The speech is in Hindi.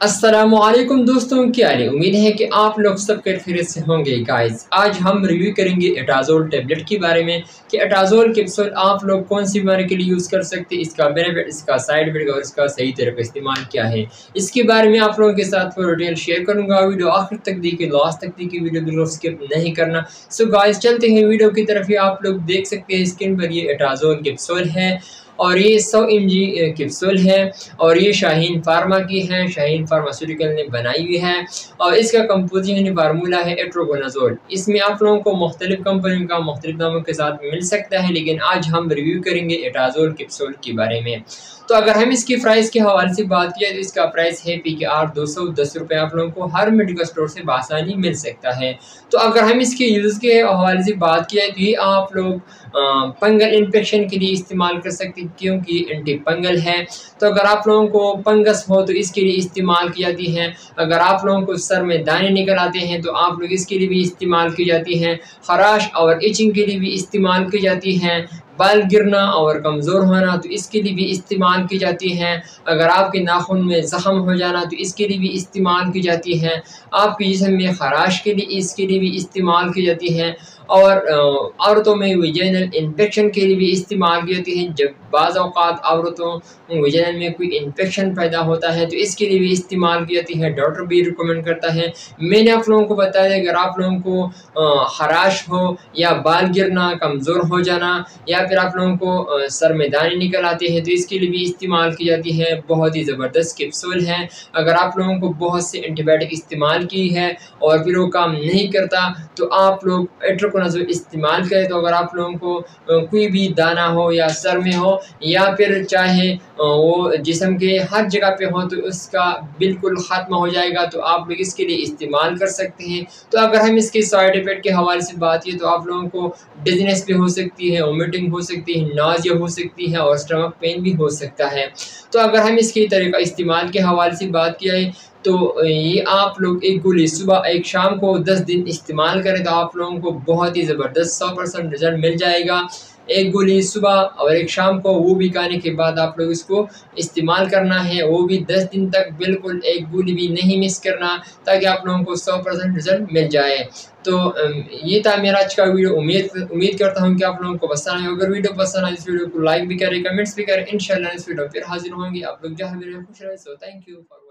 असलकुम दोस्तों, क्या है? उम्मीद है कि आप लोग सब खैरियत से होंगे। गाइस आज हम रिव्यू करेंगे एटाजोल टेबलेट के बारे में कि एटाजोल कैप्सूल आप लोग कौन सी बीमारी के लिए यूज़ कर सकते हैं? इसका बेनिफिट इसका साइड इफ़ेक्ट और इसका सही तरह का इस्तेमाल क्या है? इसके बारे में आप लोगों के साथ पूरा डिटेल शेयर करूँगा। वीडियो आखिर तक देखिए लास्ट तक देखिए वीडियो बिल्कुल स्किप नहीं करना। सो गाइस चलते हैं वीडियो की तरफ़। ही आप लोग देख सकते हैं स्क्रीन पर ये एटाजोल कैप्सूल है। और ये सौ एम जी कैप्सूल है और ये शाहीन फार्मा की है। शाहीन फार्मास्यूटिकल ने बनाई हुई है और इसका कंपोजिशन फार्मूला है एट्रोगोनाजोल इसमें आप लोगों को मुख्तलिफ़ कंपनियों का मुख्तलिफ़ नामों के साथ मिल सकता है, लेकिन आज हम रिव्यू करेंगे एटाजोल कैप्सूल के बारे में। तो अगर हम इसकी प्राइस के हवाले से बात किया तो इसका प्राइस है पी के आर दो सौ दस रुपये आप लोगों को हर मेडिकल स्टोर से बासानी मिल सकता है। तो अगर हम इसके यूज़ के हवाले से बात किया तो ये आप लोग पंगल इन्फेक्शन के लिए इस्तेमाल कर सकते क्योंकि एंटी पंगल है। तो अगर आप लोगों को पंगस हो तो इसके लिए इस्तेमाल की जाती है। अगर आप लोगों को सर में दाने निकल आते हैं तो आप लोग इसके लिए भी इस्तेमाल की जाती हैं। खराश और इचिंग के लिए भी इस्तेमाल की जाती हैं। बाल गिरना और कमज़ोर होना तो इसके लिए भी इस्तेमाल की जाती हैं। अगर आपके नाखून में ज़ख़म हो जाना तो इसके लिए भी इस्तेमाल की जाती हैं। आपके जिसम में खराश के लिए, इसके लिए भी इस्तेमाल की जाती हैं। और औरतों में विजनल इन्फेक्शन के लिए भी इस्तेमाल की जाती है। जब बाज़ अवत औरतों विजनल में कोई इन्फेक्शन पैदा होता है तो इसके लिए भी इस्तेमाल की जाती है। डॉक्टर भी रिकमेंड करता है। मैंने आप लोगों को बताया अगर आप लोगों को हराश हो या बाल गिरना, कमज़ोर हो जाना या फिर आप लोगों को सर में दाने निकल आते हैं तो इसके लिए भी इस्तेमाल की जाती है। बहुत ही ज़बरदस्त कैप्सूल है। अगर आप लोगों को बहुत से एंटीबायोटिक इस्तेमाल की है और फिर वो काम नहीं करता तो आप लोग एट्रोको नज़र इस्तेमाल करें। तो अगर आप लोगों को कोई भी दाना हो या सर में हो या फिर चाहे वो जिसम के हर जगह पे हो तो उसका बिल्कुल ख़त्म हो जाएगा तो आप लोग इसके लिए इस्तेमाल कर सकते हैं। तो अगर हम इसके साइड इफ़ेक्ट के हवाले से बात की तो आप लोगों को डिजनेस भी हो सकती है वोमिटिंग हो सकती है नाजिया हो सकती है और स्टमक पेन भी हो सकता है। तो अगर हम इसके तरीका इस्तेमाल के हवाले से बात किया है तो ये आप लोग एक गोली सुबह, एक शाम को दस दिन इस्तेमाल करें तो आप लोगों को बहुत ही ज़बरदस्त सौ परसेंट रिज़ल्ट मिल जाएगा। एक गोली सुबह और एक शाम को, वो भी खाने के बाद आप लोग इसको इस्तेमाल करना है। वो भी दस दिन तक बिल्कुल एक गोली भी नहीं मिस करना, ताकि आप लोगों को सौ परसेंट रिज़ल्ट मिल जाए। तो ये था मेरा आज का वीडियो। उम्मीद उम्मीद करता हूँ कि आप लोगों को पसंद आए अगर वीडियो पसंद आए इस वीडियो को लाइक भी करें कमेंट्स भी करें। इन इस वीडियो फिर हाजिर होंगे। आप लोग जहाँ खुश रहे। So thank you for